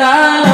दा